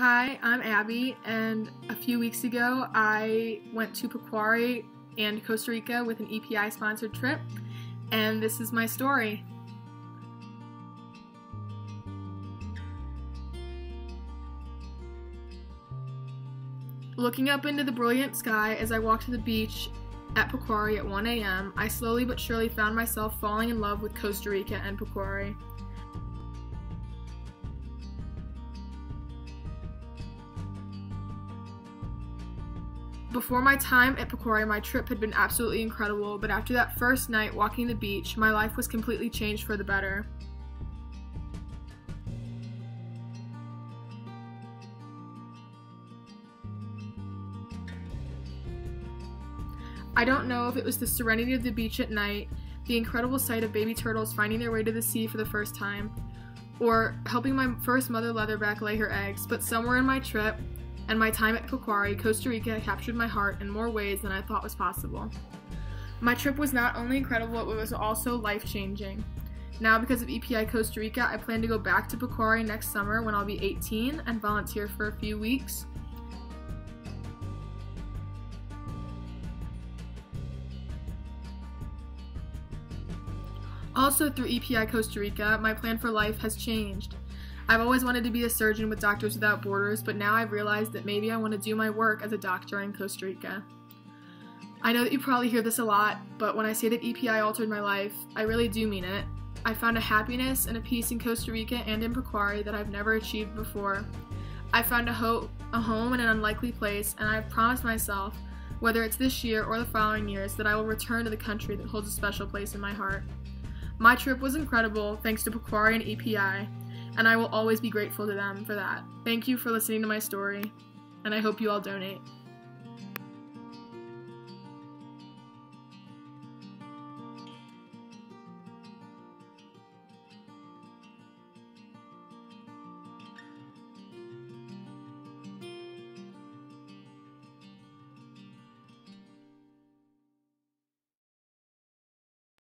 Hi, I'm Abby, and a few weeks ago I went to Pacuare and Costa Rica with an EPI sponsored trip, and this is my story. Looking up into the brilliant sky as I walked to the beach at Pacuare at 1 a.m., I slowly but surely found myself falling in love with Costa Rica and Pacuare. Before my time at Pacuare, my trip had been absolutely incredible, but after that first night walking the beach, my life was completely changed for the better. I don't know if it was the serenity of the beach at night, the incredible sight of baby turtles finding their way to the sea for the first time, or helping my first mother leatherback lay her eggs, but somewhere in my trip, and my time at Pacuare, Costa Rica captured my heart in more ways than I thought was possible. My trip was not only incredible, it was also life changing. Now, because of EPI Costa Rica, I plan to go back to Pacuare next summer when I'll be 18 and volunteer for a few weeks. Also, through EPI Costa Rica, my plan for life has changed. I've always wanted to be a surgeon with Doctors Without Borders, but now I've realized that maybe I want to do my work as a doctor in Costa Rica. I know that you probably hear this a lot, but when I say that EPI altered my life, I really do mean it. I found a happiness and a peace in Costa Rica and in Pacuare that I've never achieved before. I found a, ho- a home in an unlikely place, and I've promised myself, whether it's this year or the following years, that I will return to the country that holds a special place in my heart. My trip was incredible thanks to Pacuare and EPI, and I will always be grateful to them for that. Thank you for listening to my story, and I hope you all donate.